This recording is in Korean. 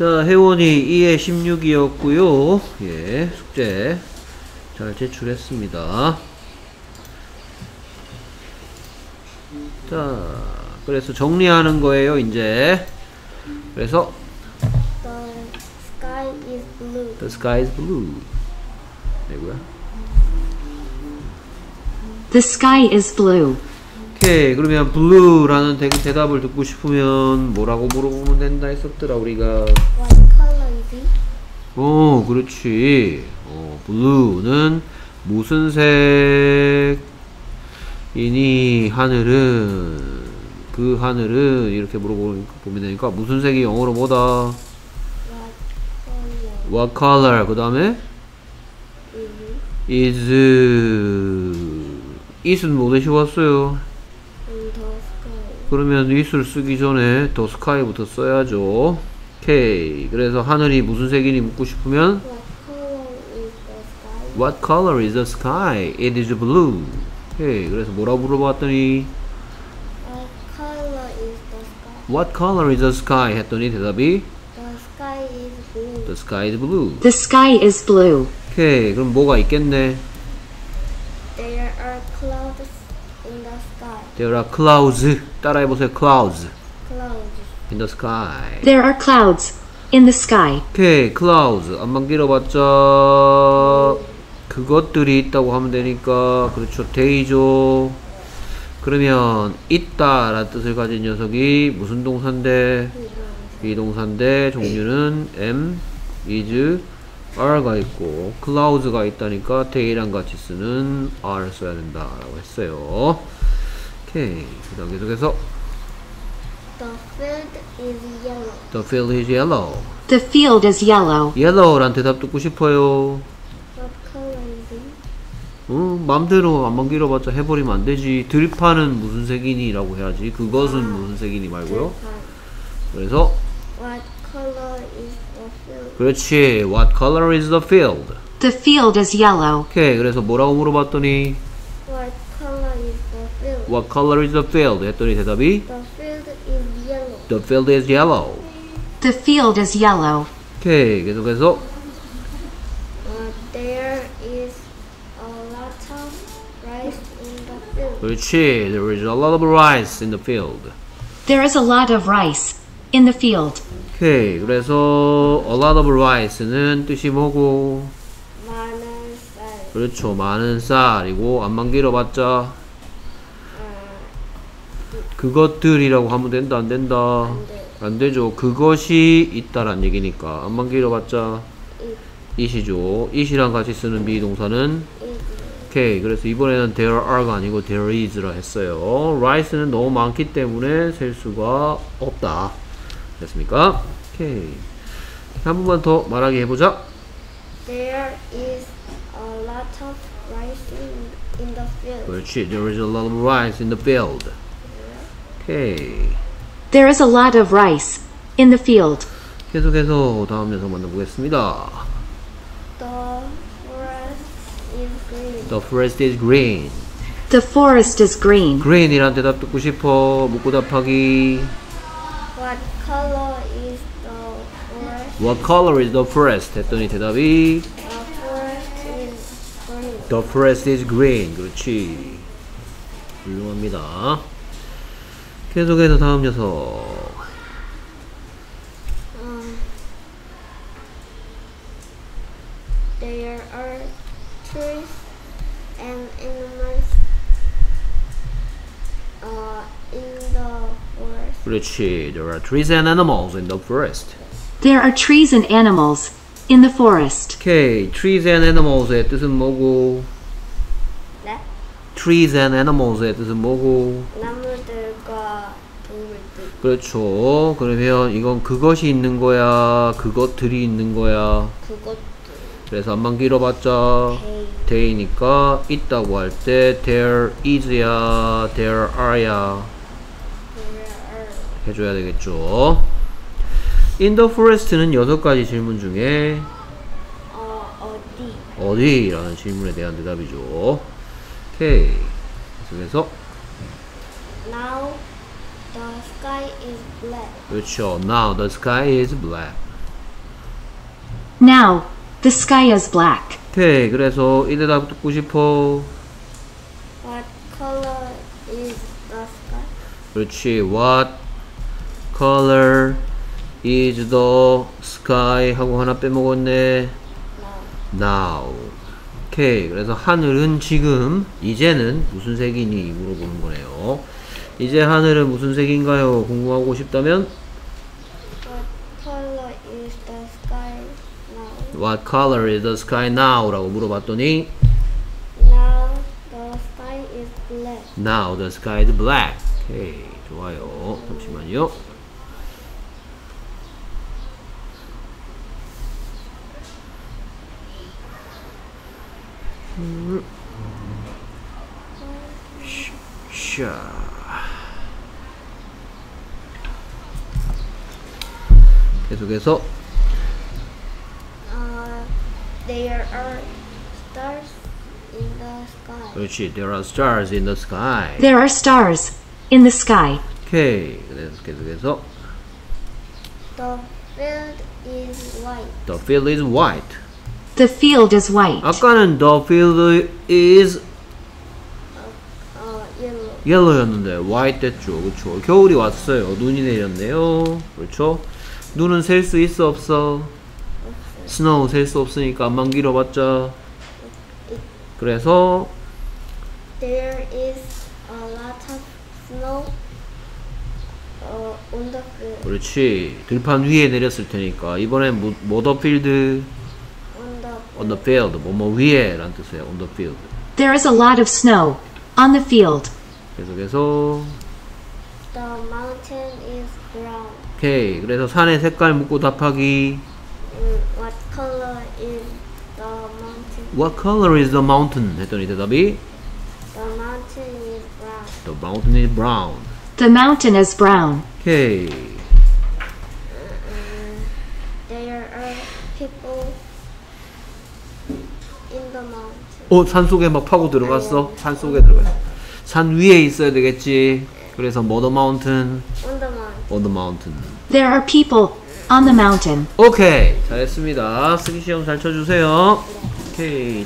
자, 회원이 2의 16이었고요. 예, 숙제 잘 제출했습니다. 자, 그래서 정리하는 거예요, 이제. 그래서 The sky is blue. the sky is blue. 되고요. The sky is blue. 오케이, 그러면 blue라는 대, 대답을 듣고 싶으면 뭐라고 물어보면 된다 했었더라, 우리가. What color is it? 어, 그렇지. 어, blue는 무슨 색이니 하늘은 그 하늘은 이렇게 물어보면 되니까 무슨 색이 영어로 뭐다? What color? 그 다음에 is it is is은 뭐 대시 왔어요? 그러면 is를 쓰기 전에 the sky부터 써야죠. 오케이. 그래서 하늘이 무슨 색이니 묻고 싶으면 What color is the sky? What color is the sky? It is blue. 오케이. 그래서 뭐라고 물어봤더니 What color is the sky? What color is the sky? 했더니 대답이 The sky is blue. The sky is blue. The sky is blue. 오케이. 그럼 뭐가 있겠네? There are clouds. 따라해보세요. Clouds Clouds. in the sky. There are clouds in the sky. 오케이. Clouds. 안만 길어봤자 그것들이 있다고 하면 되니까 그렇죠. 데이죠. 그러면 있다 라는 뜻을 가진 녀석이 무슨 동사인데 비동사인데 종류는 am, is, are가 있고 clouds가 있다니까 day랑 같이 쓰는 are 써야 된다 라고 했어요. 오케이. 그 다음 계속해서 The field is yellow. the field is yellow. The field is yellow. yellow란 대답 듣고 싶어요. What color is it? 어, 맘대로 안만 길어봤자 해버리면 안 되지. 들판은 무슨 색이니? 라고 해야지. 그것은 무슨 색이니 말고요. 그래서, What color is the field? 그렇지. What color is the field? The field is yellow. 오케이. 그래서 뭐라고 물어봤더니, is the field? What color is the field? 했더니 대답이, The field is yellow. The field is yellow. The field is yellow. 오케이. 계속해서, Uh, there is a lot of rice in the field. 그렇지. There is a lot of rice in the field. There is a lot of rice in the field. 오케이. 그래서, a lot of rice는 뜻이 뭐고, 많은 쌀. 그렇죠. 많은 쌀이고, 안만 길어봤자, 그것들이라고 하면 된다 안 된다? 안 돼. 안 되죠. 그것이 있다란 얘기니까. 안만 길어봤자 it이죠. it이랑 같이 쓰는 비동사는 is 오케이 그래서 이번에는 there are가 아니고 there is라 했어요. rice는 너무 많기 때문에 셀 수가 없다. 됐습니까? 오케이 한 번만 더 말하게 해보자. There is a lot of rice in, in the field. 그렇지. There is a lot of rice in the field 오케이 There is a lot of rice in the field. 계속해서 다음 녀석 만나보겠습니다 The forest The forest is green. is green. The forest is green. green이란 대답 듣고 싶어. 묻고 답하기. What color is the forest? What color is the forest? 했더니 대답이 The forest is green. The forest is green. 그렇지. 훌륭합니다. 계속해서 다음 녀석. Um, there are trees and animals uh, in the forest. 그렇지. There are trees and animals in the forest. There are trees and animals in the forest. 오케이. Trees and animals의 뜻은 뭐고? 네? Trees and animals의 뜻은 뭐고? 나무들과 동물들. 그렇죠. 그러면 이건 그것이 있는 거야? 그것들이 있는 거야? 그것들. 그래서 안만 길어봤자 데이. 데이니까 있다고 할 때 there is야 there are야 There are 해줘야 되겠죠 in the forest는 여섯 가지 질문 중에 어, 어디? 어디라는 질문에 대한 대답이죠 오케이 계속해서 Now the sky is black. 그렇죠 now the sky is black Now, the sky is black. 오케이. 그래서 이 대답 듣고 싶어. What color is the sky? 그렇지. What color is the sky? 하고 하나 빼먹었네. No. Now. 오케이. 그래서 하늘은 지금, 이제는 무슨 색이니? 물어보는 거네요. 이제 하늘은 무슨 색인가요? 궁금하고 싶다면, What color is the sky now? What color is the sky now? 라고 물어봤더니, Now the sky is black. Now the sky is black. 오케이. 좋아요. 잠시만요. 음. 샤. 계속해서 Uh, there are stars in the sky. 그렇지. There are stars in the sky. There are stars in the sky. 오케이. 그래서 계속해서 The field is white. The field is white. The field is white. 아까는 the field is Uh, yellow. yellow였는데 white 됐죠. 그렇죠. 겨울이 왔어요. 눈이 내렸네요. 그렇죠. 눈은 셀 수 있어 없어? snow 셀수 없으니까 안만 길어봤자. 그래서 There is a lot of snow uh, on the field. 그렇지. 들판 위에 내렸을 테니까 이번엔 뭐, 뭐 the field On the on the field 뭐뭐 위에란 뜻이에요. on the field. There is a lot of snow on the field. 계속해서 the mountain is brown. 오케이. 그래서 산의 색깔 묻고 답하기. Mm, what color is the mountain? What color is the mountain? 했더니 대답이 The mountain is brown. The mountain is brown. The mountain is brown. 오케이. There are people in the mountain. 어, 산 속에 막 파고 들어갔어? 산 속에 들어갔어. 산 위에 있어야 되겠지. 그래서 뭐 the mountain, On the mountain. On the mountain. There are people on the mountain. 오케이. 잘했습니다. 쓰기 시험 잘 쳐주세요. 오케이.